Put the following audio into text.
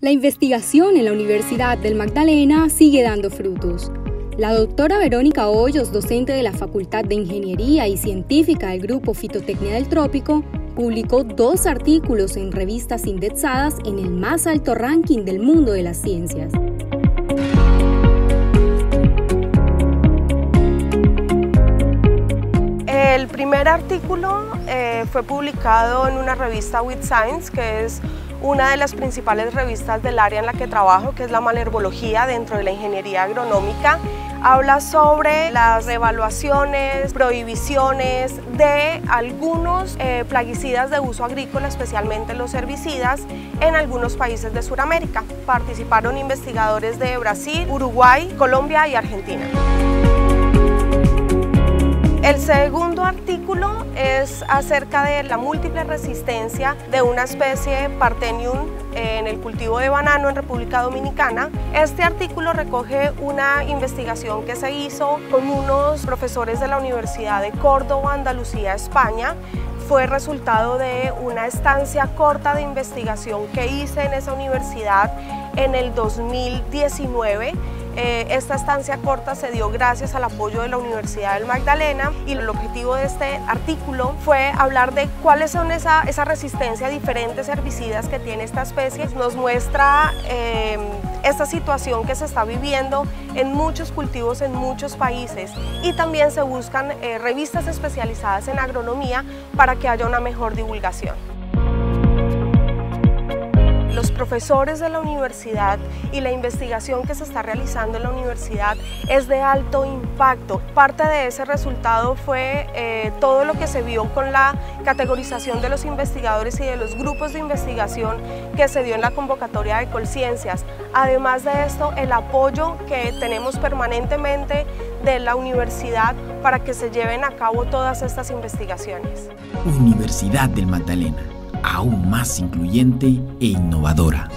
La investigación en la Universidad del Magdalena sigue dando frutos. La doctora Verónica Hoyos, docente de la Facultad de Ingeniería y Científica del Grupo Fitotecnia del Trópico, publicó dos artículos en revistas indexadas en el más alto ranking del mundo de las ciencias. El primer artículo eh, fue publicado en una revista With Science, que es una de las principales revistas del área en la que trabajo, que es la malerbología dentro de la ingeniería agronómica. Habla sobre las evaluaciones, prohibiciones de algunos eh, plaguicidas de uso agrícola, especialmente los herbicidas, en algunos países de Sudamérica. Participaron investigadores de Brasil, Uruguay, Colombia y Argentina. El segundo artículo es acerca de la múltiple resistencia de una especie Parthenium en el cultivo de banano en República Dominicana. Este artículo recoge una investigación que se hizo con unos profesores de la Universidad de Córdoba, Andalucía, España, fue resultado de una estancia corta de investigación que hice en esa universidad en el 2019 eh, esta estancia corta se dio gracias al apoyo de la Universidad del Magdalena y el objetivo de este artículo fue hablar de cuáles son esa, esa resistencia a diferentes herbicidas que tiene esta especie. Nos muestra eh, esta situación que se está viviendo en muchos cultivos en muchos países y también se buscan eh, revistas especializadas en agronomía para que haya una mejor divulgación profesores de la universidad y la investigación que se está realizando en la universidad es de alto impacto. Parte de ese resultado fue eh, todo lo que se vio con la categorización de los investigadores y de los grupos de investigación que se dio en la convocatoria de Colciencias. Además de esto, el apoyo que tenemos permanentemente de la universidad para que se lleven a cabo todas estas investigaciones. Universidad del Magdalena aún más incluyente e innovadora.